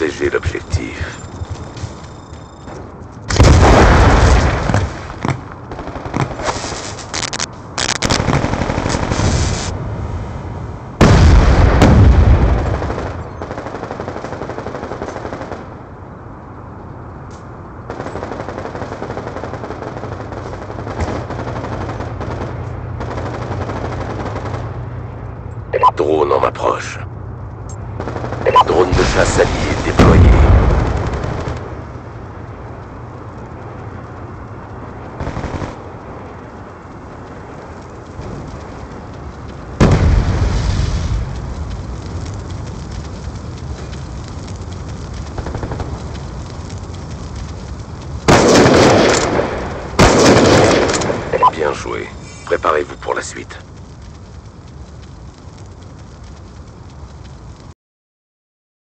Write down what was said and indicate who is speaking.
Speaker 1: Protégez l'objectif. Drone en approche. Drone de chasse allié Bien joué. Préparez-vous pour la suite.